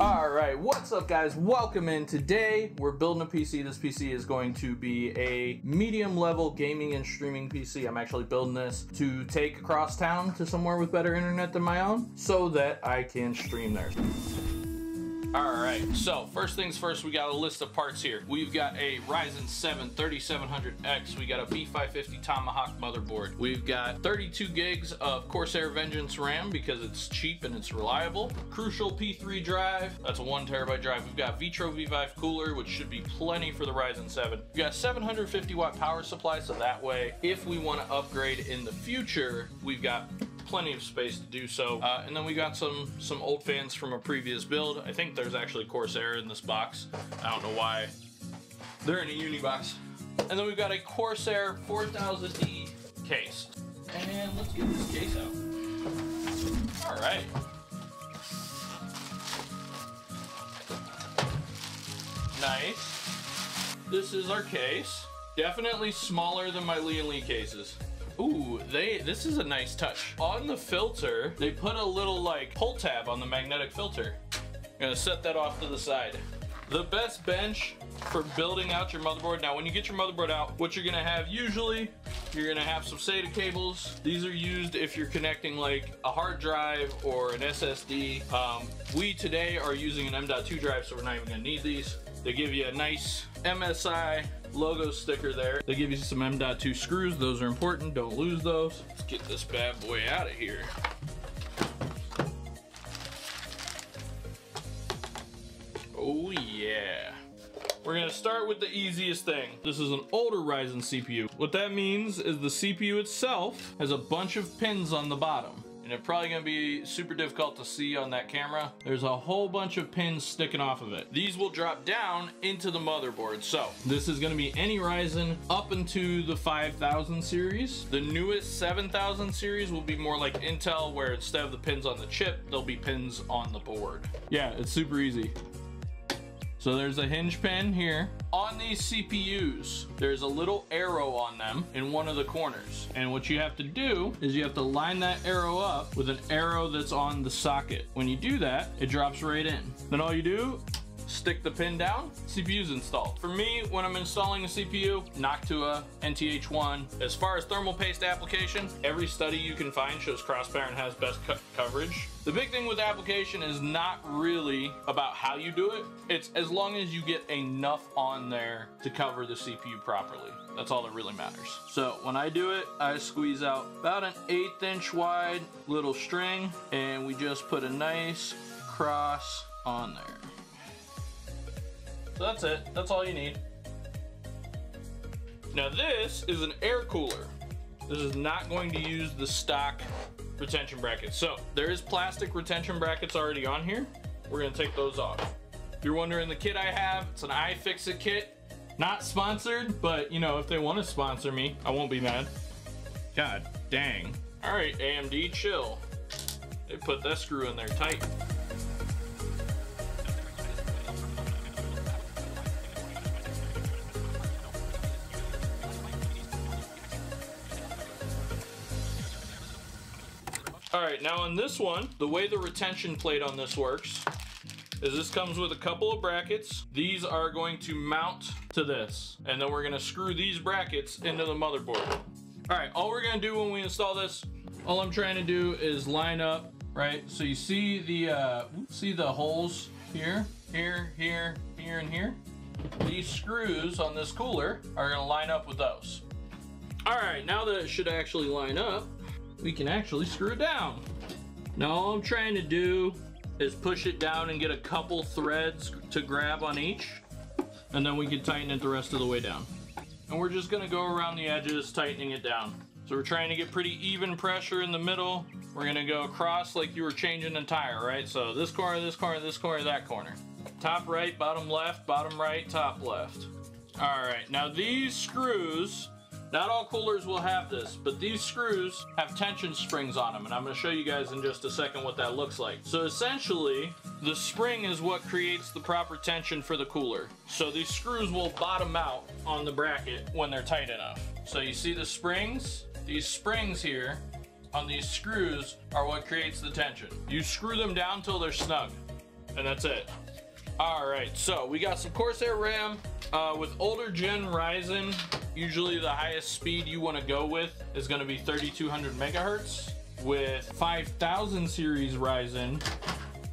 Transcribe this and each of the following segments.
All right, what's up guys? Welcome in. Today, we're building a PC. This PC is going to be a medium level gaming and streaming PC. I'm actually building this to take across town to somewhere with better internet than my own so that I can stream there. All right, so first things first, we got a list of parts here. We've got a Ryzen 7 3700X. We got a B550 Tomahawk motherboard. We've got 32 gigs of Corsair Vengeance RAM because it's cheap and it's reliable. Crucial P3 drive, that's a one terabyte drive. We've got Vetroo V5 cooler, which should be plenty for the Ryzen 7. We've got 750 watt power supply, so that way, if we wanna upgrade in the future, we've got plenty of space to do so. Uh, and then we got some some old fans from a previous build. I think there's actually Corsair in this box. I don't know why. They're in a uni box. And then we've got a Corsair 4000D case. And let's get this case out. All right. Nice. This is our case. Definitely smaller than my Lian Li cases. Ooh, they this is a nice touch. On the filter, they put a little like pull tab on the magnetic filter. I'm gonna set that off to the side. The best bench for building out your motherboard. Now, when you get your motherboard out, what you're gonna have usually, you're gonna have some SATA cables. These are used if you're connecting like a hard drive or an SSD. Um, we today are using an M.2 drive, so we're not even gonna need these. They give you a nice MSI logo sticker there. They give you some M.2 screws. Those are important. Don't lose those. Let's get this bad boy out of here. Oh yeah. We're gonna start with the easiest thing. This is an older Ryzen CPU. What that means is the CPU itself has a bunch of pins on the bottom and it's probably gonna be super difficult to see on that camera. There's a whole bunch of pins sticking off of it. These will drop down into the motherboard. So this is gonna be any Ryzen up into the 5000 series. The newest 7000 series will be more like Intel where instead of the pins on the chip, there'll be pins on the board. Yeah, it's super easy. So there's a hinge pin here. On these CPUs, there's a little arrow on them in one of the corners. And what you have to do is you have to line that arrow up with an arrow that's on the socket. When you do that, it drops right in. Then all you do stick the pin down, CPU's installed. For me, when I'm installing a CPU, Noctua, NT-H1. As far as thermal paste application, every study you can find shows cross pattern has best co coverage. The big thing with application is not really about how you do it. It's as long as you get enough on there to cover the CPU properly. That's all that really matters. So when I do it, I squeeze out about an eighth inch wide little string and we just put a nice cross on there. So that's it. That's all you need. Now this is an air cooler. This is not going to use the stock retention brackets. So there is plastic retention brackets already on here. We're gonna take those off. If you're wondering the kit I have, it's an iFixit kit. Not sponsored, but you know, if they wanna sponsor me, I won't be mad. God dang. All right, AMD, chill. They put that screw in there tight. All right, now on this one, the way the retention plate on this works is this comes with a couple of brackets. These are going to mount to this, and then we're gonna screw these brackets into the motherboard. All right, all we're gonna do when we install this, all I'm trying to do is line up, right? So you see the, uh, see the holes here, here, here, here, and here? These screws on this cooler are gonna line up with those. All right, now that it should actually line up, we can actually screw it down. Now all I'm trying to do is push it down and get a couple threads to grab on each, and then we can tighten it the rest of the way down. And we're just gonna go around the edges, tightening it down. So we're trying to get pretty even pressure in the middle. We're gonna go across like you were changing a tire, right? So this corner, this corner, this corner, that corner. Top right, bottom left, bottom right, top left. All right, now these screws not all coolers will have this, but these screws have tension springs on them, and I'm going to show you guys in just a second what that looks like. So essentially, the spring is what creates the proper tension for the cooler. So these screws will bottom out on the bracket when they're tight enough. So you see the springs? These springs here on these screws are what creates the tension. You screw them down till they're snug. and that's it. All right, so we got some Corsair RAM. Uh, with older gen Ryzen, usually the highest speed you want to go with is going to be 3200 megahertz. With 5000 series Ryzen,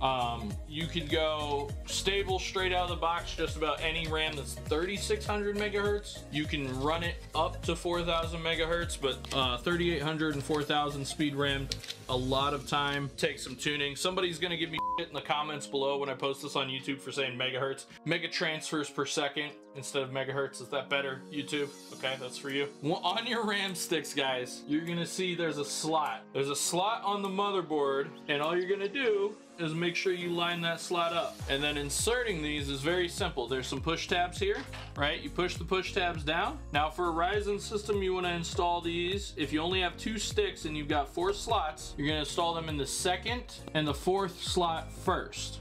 um, you could go stable straight out of the box, just about any RAM that's 3600 megahertz. You can run it up to 4000 megahertz, but uh, 3800 and 4000 speed RAM, a lot of time, takes some tuning. Somebody's gonna give me in the comments below when I post this on YouTube for saying megahertz. Mega transfers per second instead of megahertz. Is that better, YouTube? Okay, that's for you. On your RAM sticks, guys, you're gonna see there's a slot. There's a slot on the motherboard, and all you're gonna do is make sure you line that slot up. And then inserting these is very simple. There's some push tabs here, right? You push the push tabs down. Now for a Ryzen system, you wanna install these. If you only have two sticks and you've got four slots, you're gonna install them in the second and the fourth slot first.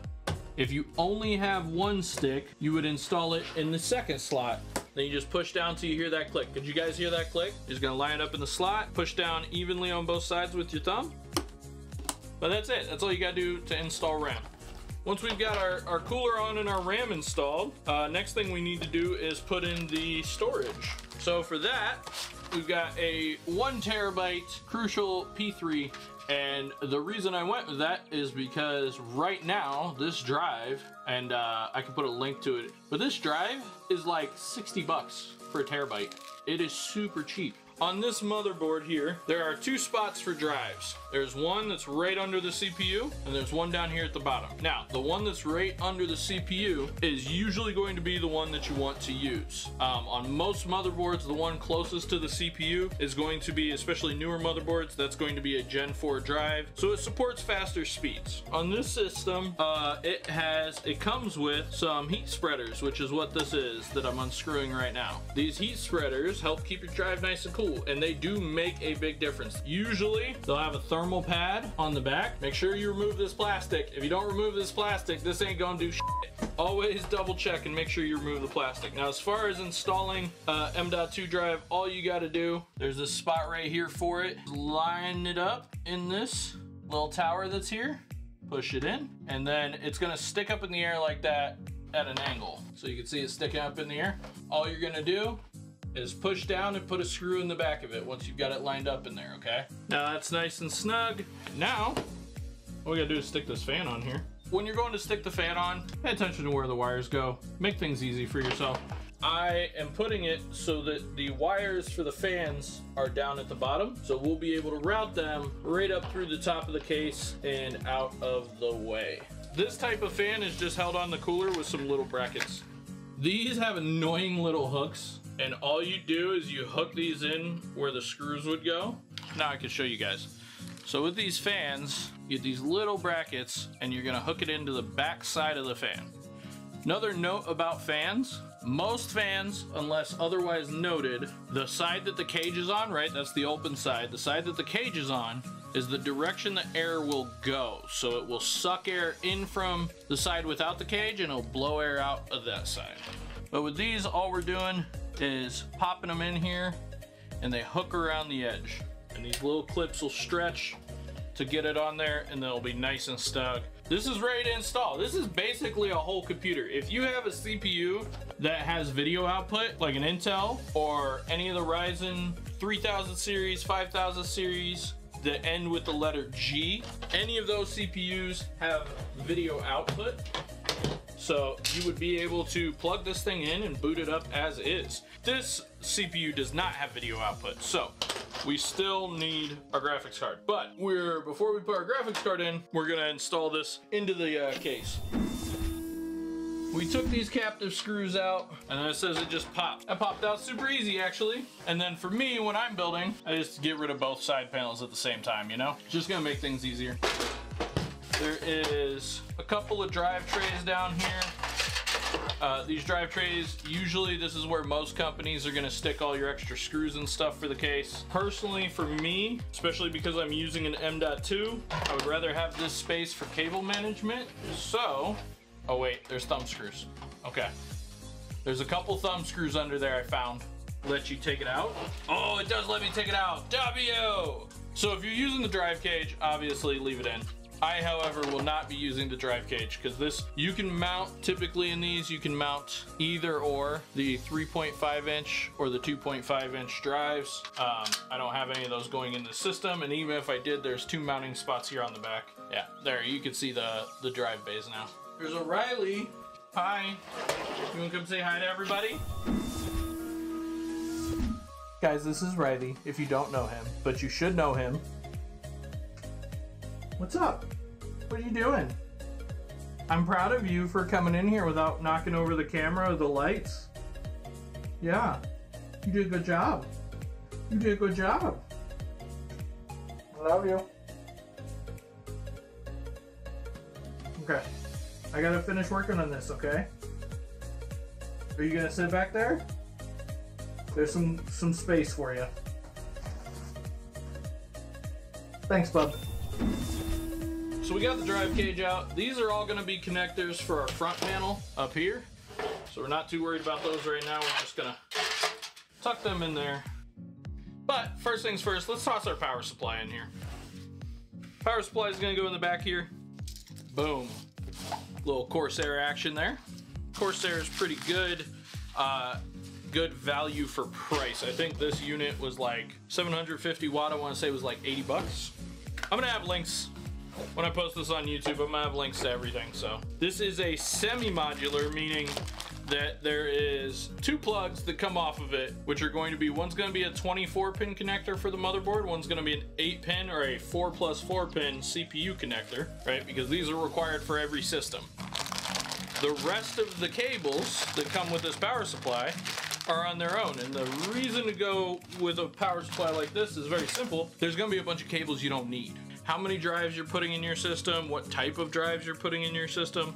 If you only have one stick, you would install it in the second slot. Then you just push down till you hear that click. Did you guys hear that click? Just gonna line it up in the slot, push down evenly on both sides with your thumb, but that's it. That's all you gotta do to install RAM. Once we've got our, our cooler on and our RAM installed, uh, next thing we need to do is put in the storage. So for that, we've got a one terabyte Crucial P3 and the reason I went with that is because right now this drive, and uh, I can put a link to it, but this drive is like 60 bucks for a terabyte. It is super cheap. On this motherboard here, there are two spots for drives. There's one that's right under the CPU, and there's one down here at the bottom. Now, the one that's right under the CPU is usually going to be the one that you want to use. Um, on most motherboards, the one closest to the CPU is going to be, especially newer motherboards, that's going to be a Gen 4 drive, so it supports faster speeds. On this system, uh, it has, it comes with some heat spreaders, which is what this is that I'm unscrewing right now. These heat spreaders help keep your drive nice and cool cool and they do make a big difference. Usually they'll have a thermal pad on the back. Make sure you remove this plastic. If you don't remove this plastic, this ain't gonna do shit. Always double check and make sure you remove the plastic. Now as far as installing uh, M.2 drive, all you gotta do, there's a spot right here for it. Line it up in this little tower that's here. Push it in and then it's gonna stick up in the air like that at an angle. So you can see it sticking up in the air. All you're gonna do is push down and put a screw in the back of it once you've got it lined up in there, okay? Now that's nice and snug. Now, all we gotta do is stick this fan on here. When you're going to stick the fan on, pay attention to where the wires go. Make things easy for yourself. I am putting it so that the wires for the fans are down at the bottom. So we'll be able to route them right up through the top of the case and out of the way. This type of fan is just held on the cooler with some little brackets. These have annoying little hooks and all you do is you hook these in where the screws would go. Now I can show you guys. So with these fans, you get these little brackets and you're gonna hook it into the back side of the fan. Another note about fans, most fans, unless otherwise noted, the side that the cage is on, right, that's the open side, the side that the cage is on is the direction the air will go. So it will suck air in from the side without the cage and it'll blow air out of that side. But with these, all we're doing is popping them in here and they hook around the edge. And these little clips will stretch to get it on there and they'll be nice and snug. This is ready to install. This is basically a whole computer. If you have a CPU that has video output, like an Intel or any of the Ryzen 3000 series, 5000 series, that end with the letter G, any of those CPUs have video output. So you would be able to plug this thing in and boot it up as is. This CPU does not have video output, so we still need our graphics card. But we're before we put our graphics card in, we're gonna install this into the uh, case. We took these captive screws out and then it says it just popped. That popped out super easy actually. And then for me, when I'm building, I just get rid of both side panels at the same time, you know? Just gonna make things easier. There is a couple of drive trays down here. Uh, these drive trays, usually this is where most companies are gonna stick all your extra screws and stuff for the case. Personally, for me, especially because I'm using an M.2, I would rather have this space for cable management. So, oh wait, there's thumb screws. Okay. There's a couple thumb screws under there I found. Let you take it out. Oh, it does let me take it out. W! So if you're using the drive cage, obviously leave it in. I, however, will not be using the drive cage because this, you can mount, typically in these, you can mount either or the 3.5 inch or the 2.5 inch drives. Um, I don't have any of those going in the system. And even if I did, there's two mounting spots here on the back. Yeah, there, you can see the, the drive bays now. There's a Riley. Hi. You wanna come say hi to everybody? Guys, this is Riley, if you don't know him, but you should know him. What's up? What are you doing? I'm proud of you for coming in here without knocking over the camera or the lights. Yeah, you did a good job. You did a good job. I love you. Okay, I gotta finish working on this, okay? Are you gonna sit back there? There's some, some space for you. Thanks, bub. So we got the drive cage out. These are all gonna be connectors for our front panel up here. So we're not too worried about those right now. We're just gonna tuck them in there. But first things first, let's toss our power supply in here. Power supply is gonna go in the back here. Boom. Little Corsair action there. Corsair is pretty good. Uh, good value for price. I think this unit was like 750 watt. I want to say it was like 80 bucks. I'm gonna have links when I post this on YouTube, I'm gonna have links to everything. So this is a semi-modular, meaning that there is two plugs that come off of it, which are going to be, one's gonna be a 24 pin connector for the motherboard, one's gonna be an eight pin or a four plus four pin CPU connector, right? Because these are required for every system. The rest of the cables that come with this power supply are on their own. And the reason to go with a power supply like this is very simple. There's gonna be a bunch of cables you don't need how many drives you're putting in your system, what type of drives you're putting in your system,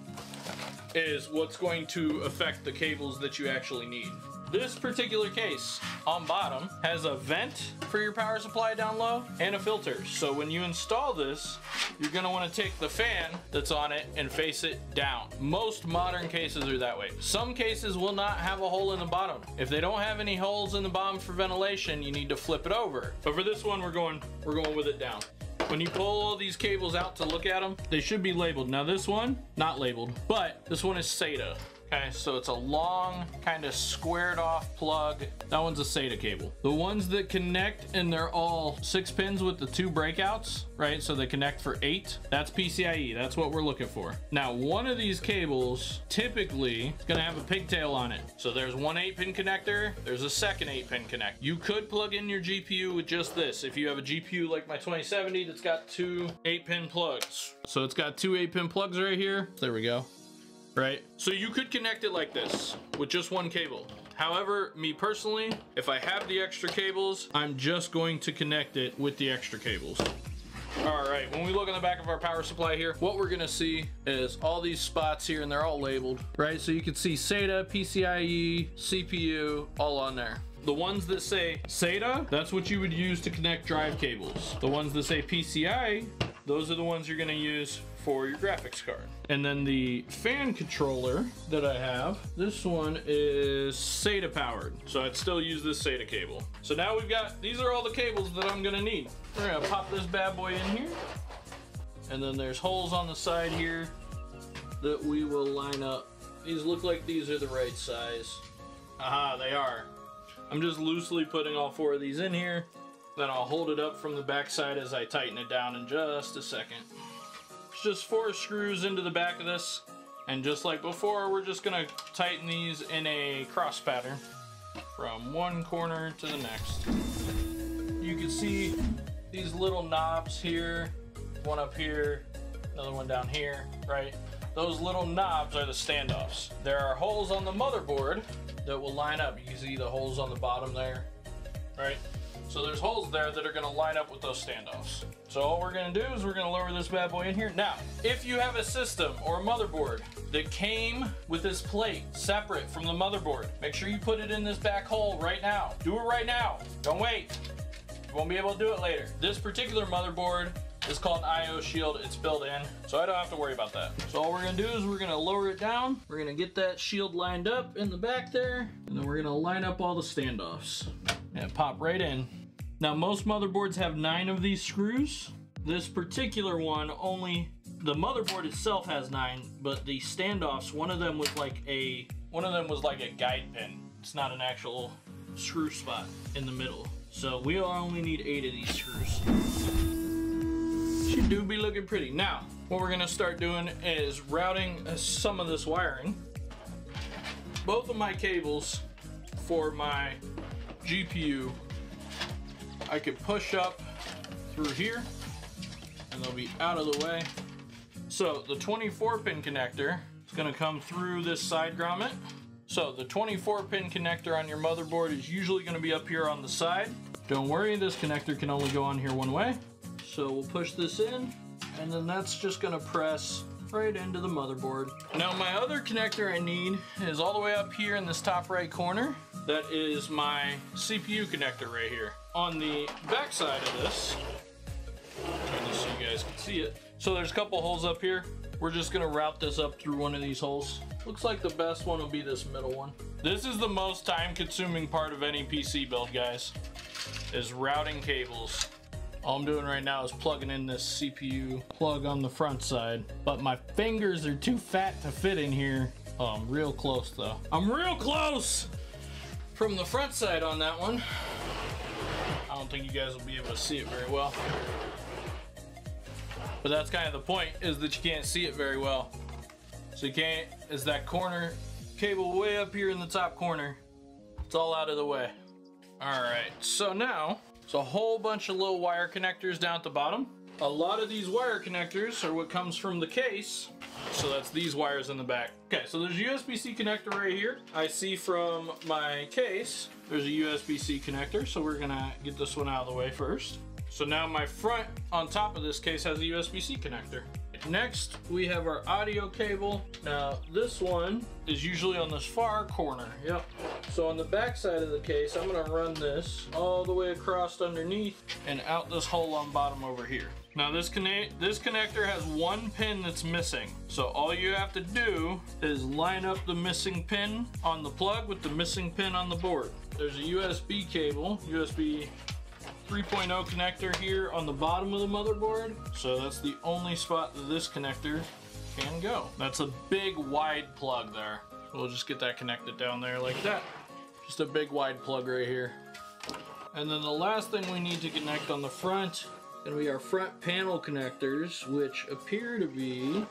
is what's going to affect the cables that you actually need. This particular case on bottom has a vent for your power supply down low and a filter. So when you install this, you're gonna wanna take the fan that's on it and face it down. Most modern cases are that way. Some cases will not have a hole in the bottom. If they don't have any holes in the bottom for ventilation, you need to flip it over. But for this one, we're going, we're going with it down. When you pull all these cables out to look at them, they should be labeled. Now this one, not labeled, but this one is SATA. Okay, so it's a long, kind of squared off plug. That one's a SATA cable. The ones that connect and they're all six pins with the two breakouts, right? So they connect for eight. That's PCIe. That's what we're looking for. Now, one of these cables typically is gonna have a pigtail on it. So there's one eight pin connector. There's a second eight pin connector. You could plug in your GPU with just this. If you have a GPU like my 2070 that's got two eight pin plugs. So it's got two eight pin plugs right here. There we go right? So you could connect it like this with just one cable. However, me personally, if I have the extra cables, I'm just going to connect it with the extra cables. All right, when we look on the back of our power supply here, what we're gonna see is all these spots here and they're all labeled, right? So you can see SATA, PCIe, CPU, all on there. The ones that say SATA, that's what you would use to connect drive cables. The ones that say PCI, those are the ones you're gonna use for your graphics card. And then the fan controller that I have, this one is SATA powered. So I'd still use this SATA cable. So now we've got, these are all the cables that I'm gonna need. We're gonna pop this bad boy in here. And then there's holes on the side here that we will line up. These look like these are the right size. Aha, they are. I'm just loosely putting all four of these in here. Then I'll hold it up from the back side as I tighten it down in just a second just four screws into the back of this. And just like before, we're just gonna tighten these in a cross pattern from one corner to the next. You can see these little knobs here, one up here, another one down here, right? Those little knobs are the standoffs. There are holes on the motherboard that will line up. You can see the holes on the bottom there, right? So there's holes there that are gonna line up with those standoffs. So all we're gonna do is we're gonna lower this bad boy in here. Now, if you have a system or a motherboard that came with this plate separate from the motherboard, make sure you put it in this back hole right now. Do it right now, don't wait. You won't be able to do it later. This particular motherboard is called IO shield. It's built in, so I don't have to worry about that. So all we're gonna do is we're gonna lower it down. We're gonna get that shield lined up in the back there, and then we're gonna line up all the standoffs and pop right in. Now most motherboards have nine of these screws. This particular one only, the motherboard itself has nine, but the standoffs, one of them was like a, one of them was like a guide pin. It's not an actual screw spot in the middle. So we only need eight of these screws. She do be looking pretty. Now, what we're gonna start doing is routing uh, some of this wiring. Both of my cables for my GPU, I could push up through here and they'll be out of the way. So the 24 pin connector is gonna come through this side grommet. So the 24 pin connector on your motherboard is usually gonna be up here on the side. Don't worry, this connector can only go on here one way. So we'll push this in and then that's just gonna press right into the motherboard. Now my other connector I need is all the way up here in this top right corner. That is my CPU connector right here. On the back side of this, turn this so you guys can see it. So there's a couple holes up here. We're just gonna route this up through one of these holes. Looks like the best one will be this middle one. This is the most time consuming part of any PC build, guys, is routing cables. All I'm doing right now is plugging in this CPU plug on the front side, but my fingers are too fat to fit in here. Oh, I'm real close though. I'm real close! From the front side on that one, I don't think you guys will be able to see it very well. But that's kind of the point, is that you can't see it very well. So you can't, is that corner cable way up here in the top corner. It's all out of the way. All right, so now it's a whole bunch of little wire connectors down at the bottom. A lot of these wire connectors are what comes from the case. So that's these wires in the back. Okay, so there's a USB-C connector right here. I see from my case, there's a USB-C connector. So we're gonna get this one out of the way first. So now my front on top of this case has a USB-C connector. Next, we have our audio cable. Now, this one is usually on this far corner. Yep. So on the back side of the case, I'm gonna run this all the way across underneath and out this hole on bottom over here. Now this this connector has one pin that's missing. So all you have to do is line up the missing pin on the plug with the missing pin on the board. There's a USB cable, USB 3.0 connector here on the bottom of the motherboard. So that's the only spot that this connector can go. That's a big wide plug there. We'll just get that connected down there like that. Just a big wide plug right here. And then the last thing we need to connect on the front gonna be our front panel connectors, which appear to be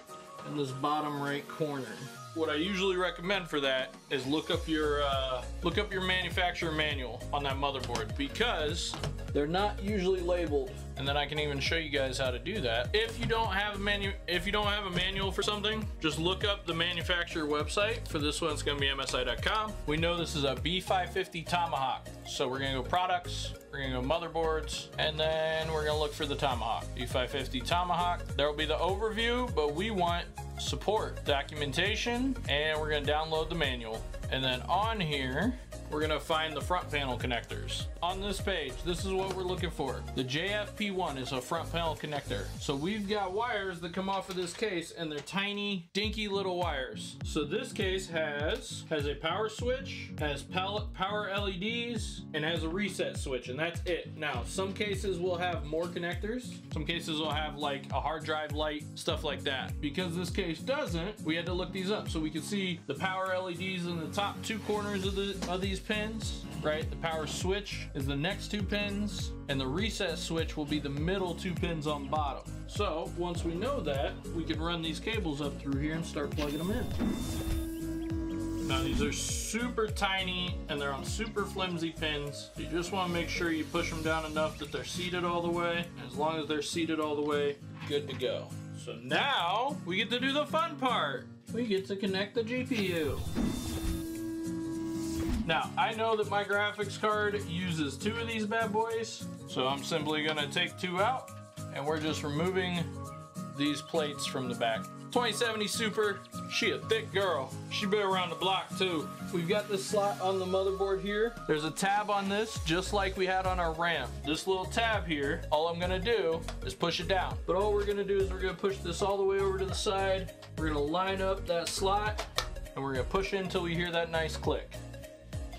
in this bottom right corner. What I usually recommend for that is look up your uh, look up your manufacturer manual on that motherboard because they're not usually labeled. And then I can even show you guys how to do that. If you don't have a manu if you don't have a manual for something, just look up the manufacturer website. For this one, it's gonna be MSI.com. We know this is a B550 Tomahawk. So we're gonna go products, we're gonna go motherboards, and then we're gonna look for the Tomahawk. B550 Tomahawk. There will be the overview, but we want support, documentation, and we're gonna download the manual. And then on here, we're gonna find the front panel connectors. On this page, this is what we're looking for. The JFP1 is a front panel connector. So we've got wires that come off of this case and they're tiny, dinky little wires. So this case has, has a power switch, has power LEDs, and has a reset switch, and that's it. Now, some cases will have more connectors. Some cases will have like a hard drive light, stuff like that. Because this case doesn't, we had to look these up so we could see the power LEDs in the top two corners of, the, of these pins, right? The power switch is the next two pins, and the reset switch will be the middle two pins on bottom. So once we know that, we can run these cables up through here and start plugging them in. Now these are super tiny and they're on super flimsy pins. You just want to make sure you push them down enough that they're seated all the way. As long as they're seated all the way, good to go. So now we get to do the fun part. We get to connect the GPU. Now, I know that my graphics card uses two of these bad boys, so I'm simply gonna take two out, and we're just removing these plates from the back. 2070 Super, she a thick girl. She been around the block too. We've got this slot on the motherboard here. There's a tab on this, just like we had on our RAM. This little tab here, all I'm gonna do is push it down. But all we're gonna do is we're gonna push this all the way over to the side. We're gonna line up that slot, and we're gonna push it until we hear that nice click.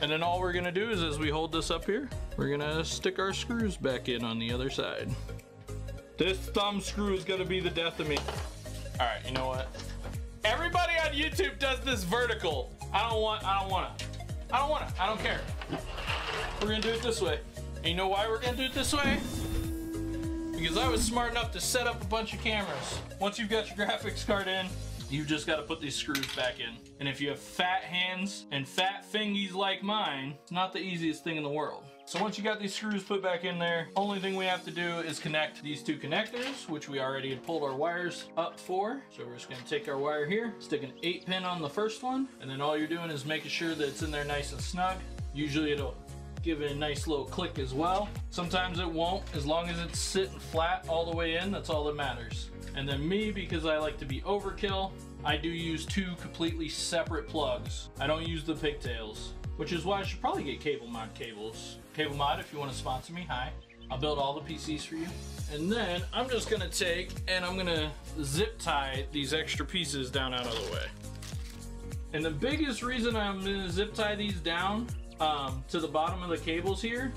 And then all we're gonna do is as we hold this up here, we're gonna stick our screws back in on the other side. This thumb screw is gonna be the death of me. All right, you know what? Everybody on YouTube does this vertical. I don't want, I don't wanna. I don't wanna, I don't care. We're gonna do it this way. And you know why we're gonna do it this way? Because I was smart enough to set up a bunch of cameras. Once you've got your graphics card in, you've just gotta put these screws back in. And if you have fat hands and fat fingies like mine, it's not the easiest thing in the world. So once you got these screws put back in there, only thing we have to do is connect these two connectors, which we already had pulled our wires up for. So we're just gonna take our wire here, stick an eight pin on the first one, and then all you're doing is making sure that it's in there nice and snug. Usually it'll give it a nice little click as well. Sometimes it won't, as long as it's sitting flat all the way in, that's all that matters. And then me, because I like to be overkill, I do use two completely separate plugs. I don't use the pigtails, which is why I should probably get CableMod cables. CableMod, if you want to sponsor me, hi. I'll build all the PCs for you. And then I'm just gonna take and I'm gonna zip tie these extra pieces down out of the way. And the biggest reason I'm gonna zip tie these down um, to the bottom of the cables here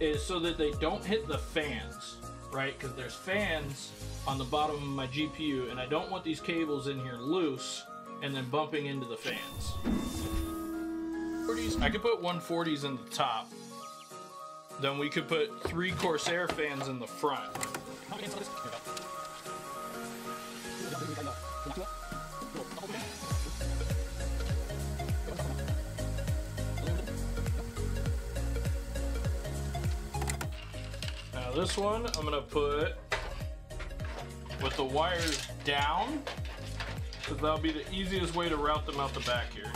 is so that they don't hit the fans, right? Because there's fans on the bottom of my GPU and I don't want these cables in here loose and then bumping into the fans. 40s, I could put 140s in the top. Then we could put three Corsair fans in the front. This one I'm gonna put with the wires down because that'll be the easiest way to route them out the back here.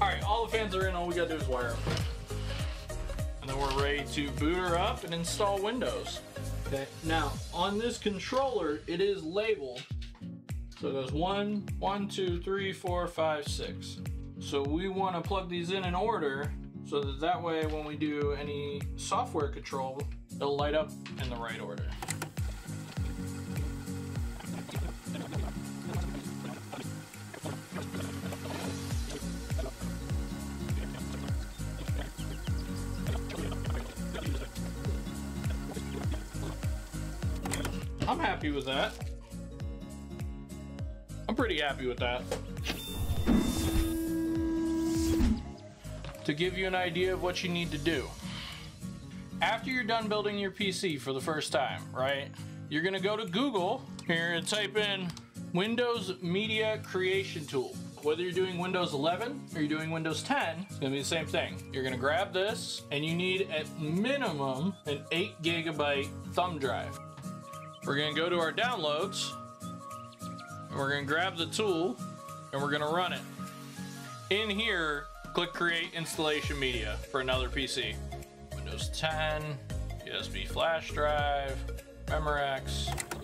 Alright, all the fans are in, all we gotta do is wire them. And then we're ready to boot her up and install Windows. Okay, now on this controller, it is labeled. So it goes one, one, two, three, four, five, six. So we want to plug these in in order so that that way when we do any software control, it'll light up in the right order. That. I'm pretty happy with that. To give you an idea of what you need to do. After you're done building your PC for the first time, right? You're gonna go to Google here and type in Windows Media Creation Tool. Whether you're doing Windows 11 or you're doing Windows 10, it's gonna be the same thing. You're gonna grab this and you need at minimum an 8 gigabyte thumb drive. We're gonna go to our downloads and we're gonna grab the tool and we're gonna run it. In here, click create installation media for another PC. Windows 10, USB flash drive, Memorex.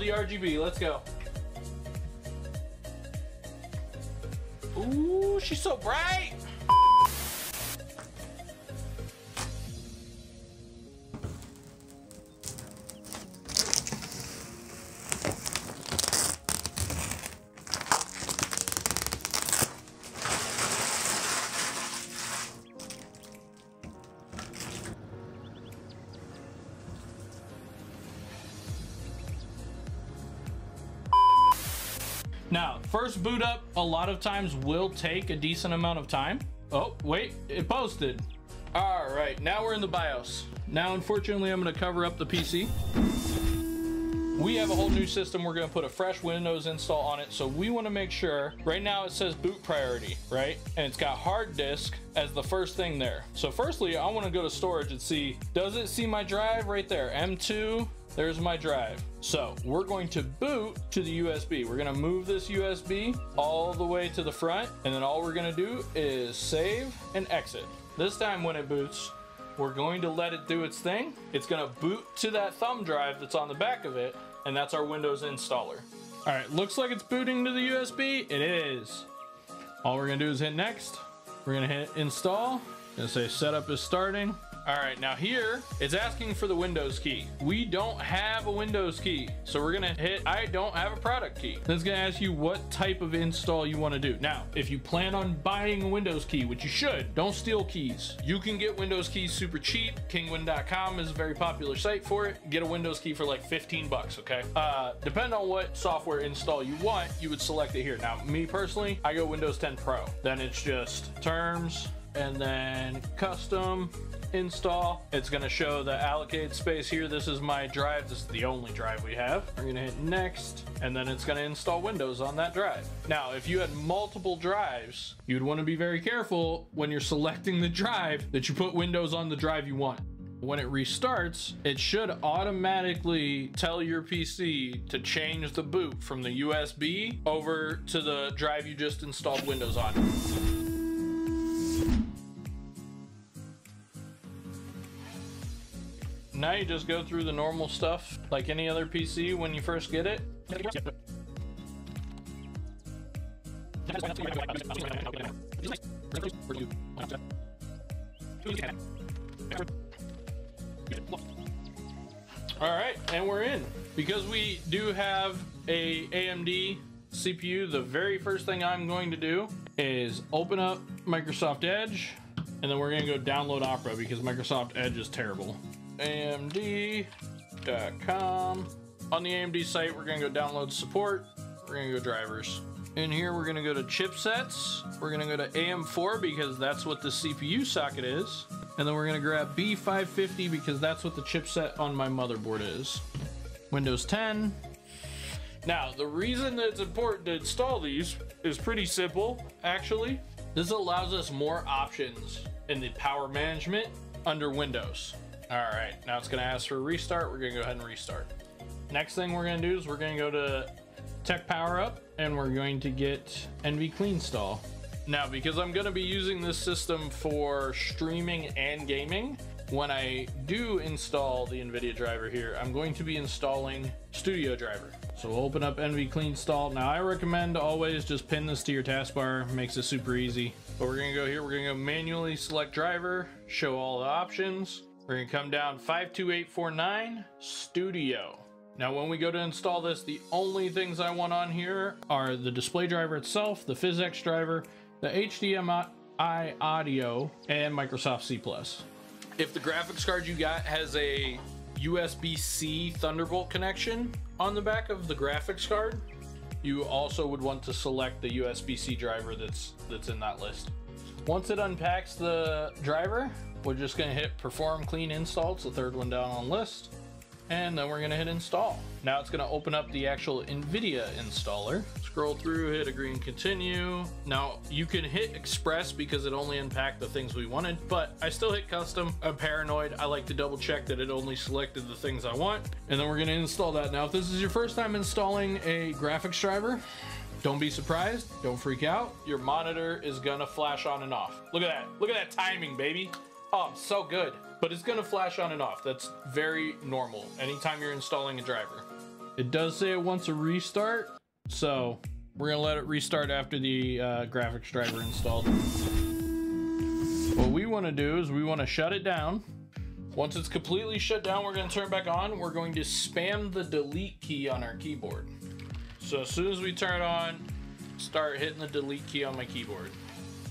The RGB, let's go. Ooh, she's so bright. A lot of times will take a decent amount of time. Oh, wait, it posted. All right, now we're in the BIOS. Now, unfortunately, I'm gonna cover up the PC. We have a whole new system. We're gonna put a fresh Windows install on it. So we wanna make sure, right now it says boot priority, right? And it's got hard disk as the first thing there. So firstly, I wanna go to storage and see, does it see my drive right there? M2, there's my drive. So we're going to boot to the USB. We're gonna move this USB all the way to the front, and then all we're gonna do is save and exit. This time when it boots, We're going to let it do its thing. It's gonna boot to that thumb drive that's on the back of it, and that's our Windows installer. All right, looks like it's booting to the USB. It is. All we're gonna do is hit next. We're gonna hit install. Gonna say setup is starting. All right, now here it's asking for the Windows key. We don't have a Windows key, so we're gonna hit I don't have a product key. Then it's gonna ask you what type of install you wanna do. Now, if you plan on buying a Windows key, which you should, don't steal keys. You can get Windows keys super cheap. Kinguin.com is a very popular site for it. Get a Windows key for like 15 bucks, okay? Uh, depending on what software install you want, you would select it here. Now, me personally, I go Windows 10 Pro. Then it's just terms, and then custom install. It's going to show the allocated space here. This is my drive. This is the only drive we have. We're going to hit next, and then it's going to install Windows on that drive. Now, if you had multiple drives, you'd want to be very careful when you're selecting the drive that you put Windows on the drive you want. When it restarts, it should automatically tell your PC to change the boot from the USB over to the drive you just installed Windows on. Now you just go through the normal stuff like any other PC when you first get it. All right, and we're in. Because we do have a AMD CPU, the very first thing I'm going to do is open up Microsoft Edge, and then we're gonna go download Opera because Microsoft Edge is terrible. AMD.com. On the AMD site, we're gonna go download support. We're gonna go drivers. In here, we're gonna go to chipsets. We're gonna go to AM4 because that's what the CPU socket is. And then we're gonna grab B550 because that's what the chipset on my motherboard is. Windows 10. Now, the reason that it's important to install these is pretty simple, actually. This allows us more options in the power management under Windows. All right, now it's gonna ask for a restart. We're gonna go ahead and restart. Next thing we're gonna do is we're gonna go to TechPowerUp and we're going to get NVCleanstall. Now, because I'm gonna be using this system for streaming and gaming, when I do install the NVIDIA driver here, I'm going to be installing Studio Driver. So we'll open up NVCleanstall. Now I recommend always just pin this to your taskbar, makes it super easy. But we're gonna go here, we're gonna go manually select driver, show all the options, we're gonna come down 52849 Studio. Now when we go to install this, the only things I want on here are the display driver itself, the PhysX driver, the HDMI audio, and Microsoft C+. If the graphics card you got has a USB-C Thunderbolt connection on the back of the graphics card, you also would want to select the USB-C driver that's that's in that list. Once it unpacks the driver, we're just gonna hit perform clean install. It's the third one down on list. And then we're gonna hit install. Now it's gonna open up the actual NVIDIA installer. Scroll through, hit agree and continue. Now you can hit express because it only unpacked the things we wanted, but I still hit custom. I'm paranoid. I like to double check that it only selected the things I want. And then we're gonna install that. Now if this is your first time installing a graphics driver, don't be surprised. Don't freak out. Your monitor is gonna flash on and off. Look at that. Look at that timing, baby. Oh, so good. But it's gonna flash on and off. That's very normal anytime you're installing a driver. It does say it wants a restart, so we're gonna let it restart after the uh, graphics driver installed. What we wanna do is we wanna shut it down. Once it's completely shut down, we're gonna turn back on. We're going to spam the delete key on our keyboard. So as soon as we turn it on, start hitting the delete key on my keyboard.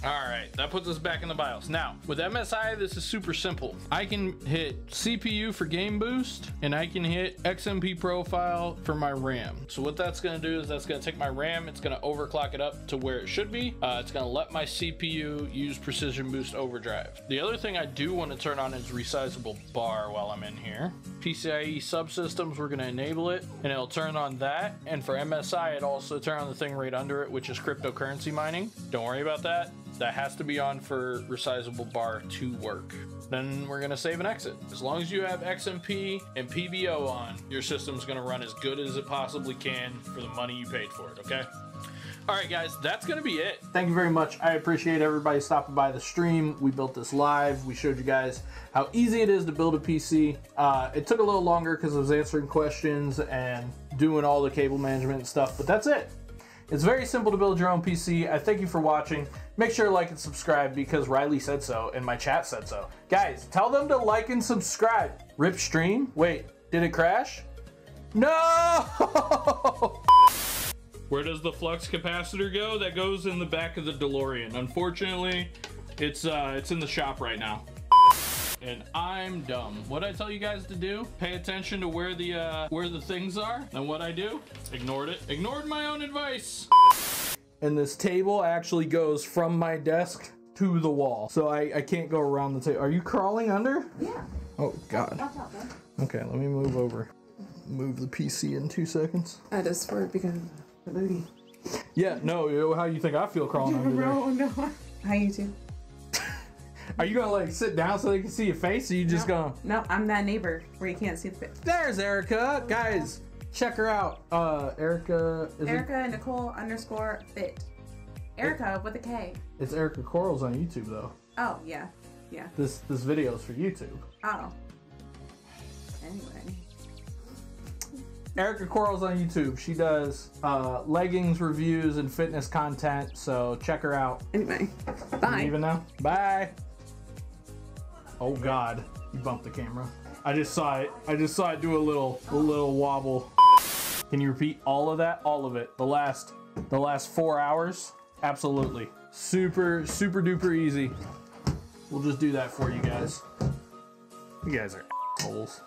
All right, that puts us back in the BIOS. Now, with MSI, this is super simple. I can hit CPU for game boost, and I can hit XMP profile for my RAM. So what that's gonna do is that's gonna take my RAM, it's gonna overclock it up to where it should be. Uh, it's gonna let my CPU use precision boost overdrive. The other thing I do wanna turn on is resizable bar while I'm in here. PCIe subsystems, we're gonna enable it, and it'll turn on that. And for MSI, it also turn on the thing right under it, which is cryptocurrency mining. Don't worry about that that has to be on for resizable bar to work. Then we're gonna save and exit. As long as you have XMP and PBO on, your system's gonna run as good as it possibly can for the money you paid for it, okay? All right, guys, that's gonna be it. Thank you very much. I appreciate everybody stopping by the stream. We built this live. We showed you guys how easy it is to build a PC. Uh, it took a little longer because I was answering questions and doing all the cable management and stuff, but that's it. It's very simple to build your own PC. I thank you for watching. Make sure to like and subscribe because Riley said so and my chat said so. Guys, tell them to like and subscribe. Rip stream? Wait, did it crash? No! Where does the flux capacitor go? That goes in the back of the DeLorean. Unfortunately, it's uh, it's in the shop right now. And I'm dumb. What I tell you guys to do? Pay attention to where the uh, where the things are. And what I do? Ignored it. Ignored my own advice. and this table actually goes from my desk to the wall. So I, I can't go around the table. Are you crawling under? Yeah. Oh god. Out. Okay, let me move over. Move the PC in two seconds. I just swerved because of the booty. Yeah, no, you- how you think I feel crawling under there? Oh no. How you too? Are you gonna like sit down so they can see your face or you just gonna No, I'm that neighbor where you can't see the face. There's Erika! Guys, check her out. Uh Erika is Erika Nicole underscore fit. Erika with a K. It's Erika Corals on YouTube though. Oh yeah, yeah. This this video is for YouTube. Oh. Anyway. Erika Corals on YouTube. She does uh, leggings reviews and fitness content, so check her out. Anyway. Bye. Even now? Bye. Oh God, you bumped the camera. I just saw it. I just saw it do a little, a little wobble. Can you repeat all of that? All of it. The last, the last four hours? Absolutely. Super, super duper easy. We'll just do that for you guys. You guys are assholes.